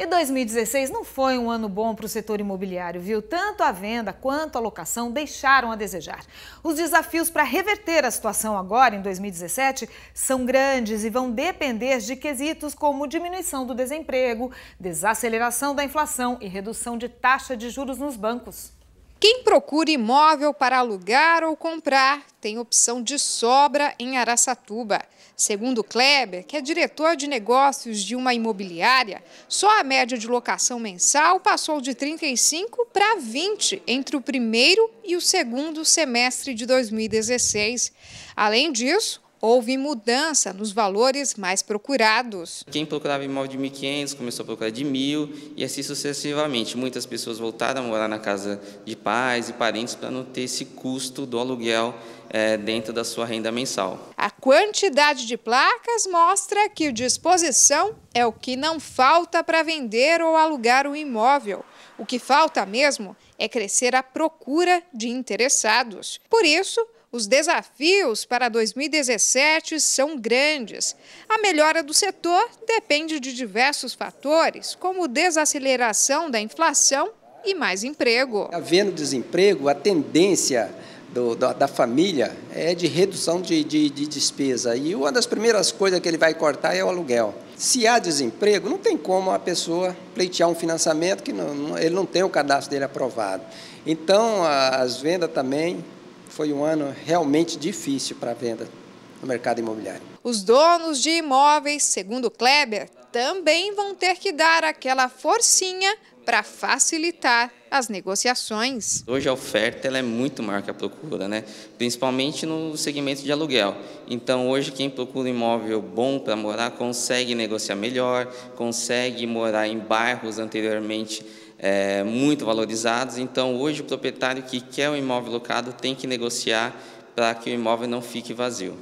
E 2016 não foi um ano bom para o setor imobiliário, viu? Tanto a venda quanto a locação deixaram a desejar. Os desafios para reverter a situação agora, em 2017, são grandes e vão depender de quesitos como diminuição do desemprego, desaceleração da inflação e redução de taxa de juros nos bancos. Quem procura imóvel para alugar ou comprar tem opção de sobra em Araçatuba. Segundo Kleber, que é diretor de negócios de uma imobiliária, só a média de locação mensal passou de 35 para 20 entre o primeiro e o segundo semestre de 2016. Além disso, houve mudança nos valores mais procurados. Quem procurava imóvel de 1.500 começou a procurar de 1.000 e assim sucessivamente. Muitas pessoas voltaram a morar na casa de pais e parentes para não ter esse custo do aluguel é, dentro da sua renda mensal. A quantidade de placas mostra que disposição é o que não falta para vender ou alugar o imóvel. O que falta mesmo é crescer a procura de interessados. Por isso, os desafios para 2017 são grandes. A melhora do setor depende de diversos fatores, como desaceleração da inflação e mais emprego. Havendo desemprego, a tendência do, da, da, família é de redução de, de, de, despesa. E uma das primeiras coisas que ele vai cortar é o aluguel. Se há desemprego, não tem como a pessoa pleitear um financiamento que não, não, ele não tem o cadastro dele aprovado. Então, as vendas também foi um ano realmente difícil para a venda no mercado imobiliário. Os donos de imóveis, segundo Kleber, também vão ter que dar aquela forcinha para facilitar as negociações. Hoje a oferta ela é muito maior que a procura, né? principalmente no segmento de aluguel. Então hoje quem procura um imóvel bom para morar consegue negociar melhor, consegue morar em bairros anteriormente é, muito valorizados. Então, hoje, o proprietário que quer o imóvel locado tem que negociar para que o imóvel não fique vazio.